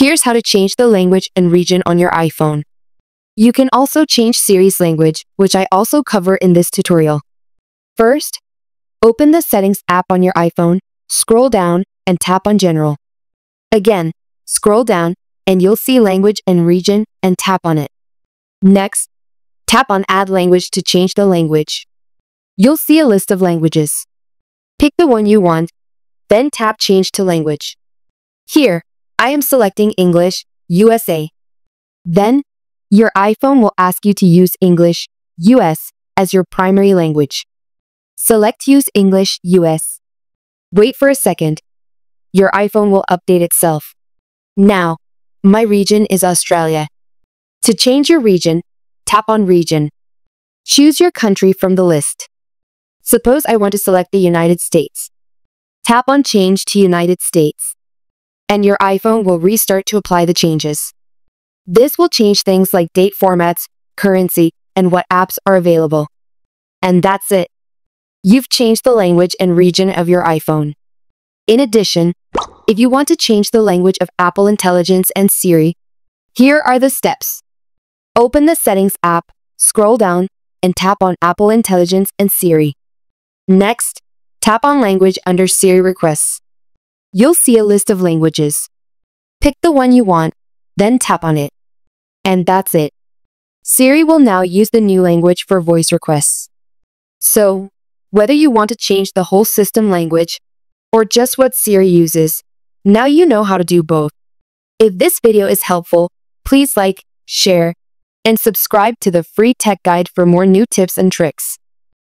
Here's how to change the language and region on your iPhone. You can also change Siri's language, which I also cover in this tutorial. First, open the Settings app on your iPhone, scroll down, and tap on General. Again, scroll down, and you'll see Language and Region, and tap on it. Next, tap on Add Language to change the language. You'll see a list of languages. Pick the one you want, then tap Change to Language. Here, I am selecting English, USA. Then, your iPhone will ask you to use English, US, as your primary language. Select Use English, US. Wait for a second. Your iPhone will update itself. Now, my region is Australia. To change your region, tap on Region. Choose your country from the list. Suppose I want to select the United States. Tap on Change to United States. And your iPhone will restart to apply the changes. This will change things like date formats, currency, and what apps are available. And that's it. You've changed the language and region of your iPhone. In addition, if you want to change the language of Apple Intelligence and Siri, here are the steps. Open the Settings app, scroll down, and tap on Apple Intelligence and Siri. Next, tap on Language under Siri Requests. You'll see a list of languages. Pick the one you want, then tap on it. And that's it. Siri will now use the new language for voice requests. So, whether you want to change the whole system language or just what Siri uses, now you know how to do both. If this video is helpful, please like, share, and subscribe to the free tech guide for more new tips and tricks.